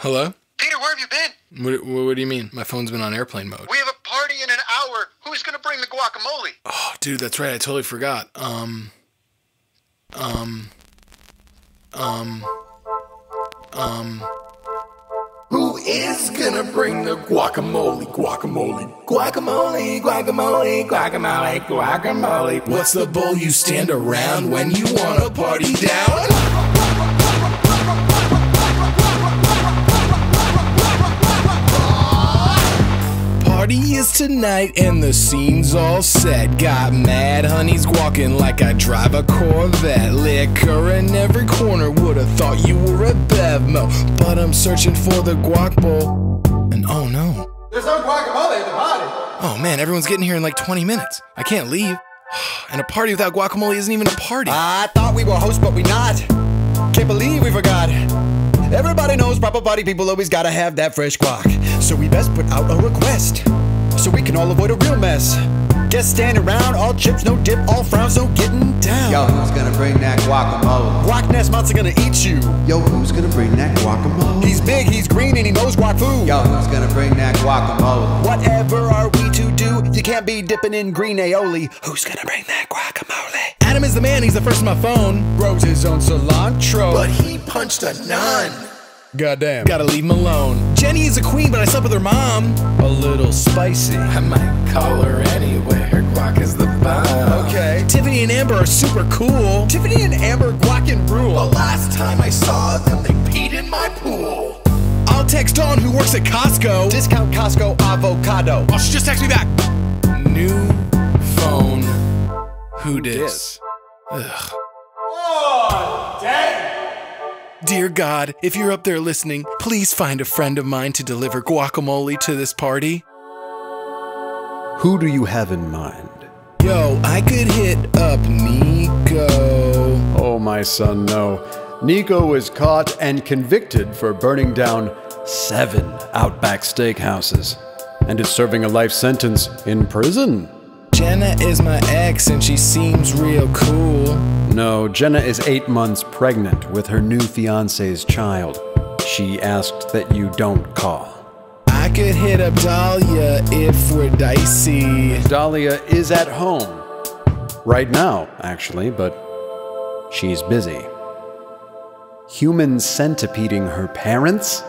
Hello? Peter, where have you been? What, what, do you mean? My phone's been on airplane mode. We have a party in an hour. Who's gonna bring the guacamole? Oh, dude, that's right. I totally forgot. Um, um, um, um. Who is gonna bring the guacamole, guacamole, guacamole, guacamole, guacamole, guacamole? What's the bull you stand around when you wanna party down? Tonight and the scene's all set. Got mad honeys walking like I drive a Corvette. Liquor in every corner, would've thought you were a BevMo. But I'm searching for the guac bowl. And oh no. There's no guacamole at the party. Oh man, everyone's getting here in like 20 minutes. I can't leave. And a party without guacamole isn't even a party. I thought we were hosts, but we not. Can't believe we forgot. Everybody knows proper party people always gotta have that fresh guac. So we best put out a request. So we can all avoid a real mess. Guests stand around, all chips, no dip, all frowns, no getting down. Yo, who's gonna bring that guacamole? Guac Nesmont's gonna eat you. Yo, who's gonna bring that guacamole? He's big, he's green, and he knows guac food. Yo, who's gonna bring that guacamole? Whatever are we to do? You can't be dipping in green aioli. Who's gonna bring that guacamole? Adam is the man, he's the first on my phone. Grows his own cilantro. But he punched a nun. goddamn. Gotta leave him alone. Jenny is a queen, but I slept with her mom. a little spicy. I might call her anywhere. Guac is the bomb. Okay. Tiffany and Amber are super cool. Tiffany and Amber guac and rule. The last time I saw them, they peed in my pool. I'll text Dawn, who works at Costco. Discount Costco avocado. Oh, she just texted me back. New phone. Who dis? Ugh. Oh. Dear God, if you're up there listening, please find a friend of mine to deliver guacamole to this party. Who do you have in mind? Yo, I could hit up Nico. Oh, my son, no. Nico was caught and convicted for burning down seven Outback steakhouses and is serving a life sentence in prison. Jenna is my ex and she seems real cool. No, Jenna is eight months pregnant with her new fiance's child. She asked that you don't call. I could hit up Dahlia if we're dicey. Dahlia is at home. Right now, actually, but she's busy. Human centipeding her parents?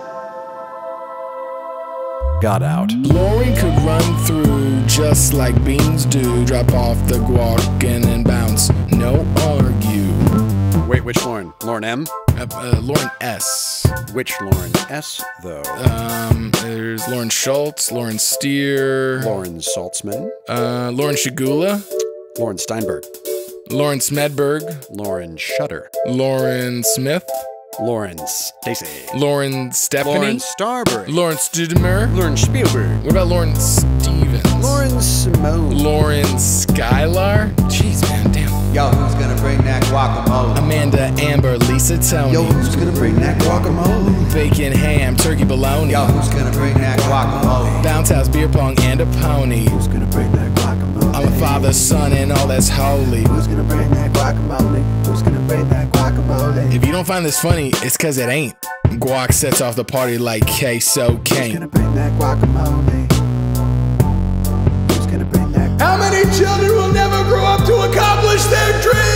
Got out. Lauren could run through just like beans do. Drop off the guac and then bounce. No argue. Wait, which Lauren? Lauren M? Uh, uh, Lauren S. Which Lauren S, though? Um, there's Lauren Schultz, Lauren Steer, Lauren Saltzman? uh, Lauren Shigula, Lauren Steinberg? Lauren Smedberg, Lauren Shutter? Lauren Smith, Lauren Stacy? Lauren Stephanie, Lauren Starbury? Lauren Studemer. Lauren Spielberg? What about Lauren Stevens? Lauren Simone? Lauren Skylar? Jeez, man, damn. Yo, who's gonna bring that guacamole? Amanda, Amber, Lisa, Tony. Yo, who's gonna bring that guacamole? Bacon, ham, turkey, bologna. Yo, who's gonna bring that guacamole? Bounce house, beer pong, and a pony. Who's gonna bring that guacamole? I'm a father, son, and all that's holy. Who's gonna bring that guacamole? Who's gonna bring that guacamole? If you don't find this funny, it's cause it ain't. Guac sets off the party like queso Who's cane. gonna bring that guacamole? Children will never grow up to accomplish their dreams?